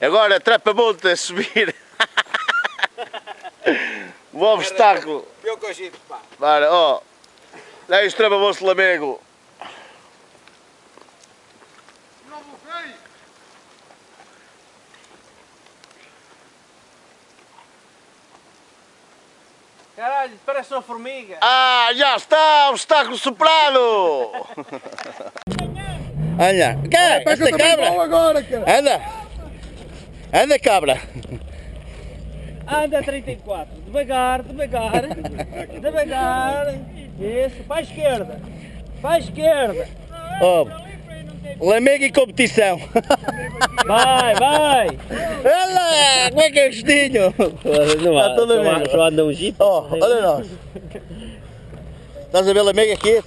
Agora trepa monte a subir. o obstáculo. Pior que pá. Para, ó. Daí os trepa monte Lamego. Caralho, parece uma formiga. Ah, já está! Obstáculo superado! Olha, cara, Pá, que esta cabra! agora, cara. Anda! Anda, cabra! Anda 34, devagar, devagar, devagar. Isso, para a esquerda, para a esquerda. Oh, Lamego e competição! Vai, vai. Olha! Como é que é o vestinho? Não Está tudo bem. Só anda um jeep. Oh, olha nós! Estás a ver Lamego aqui?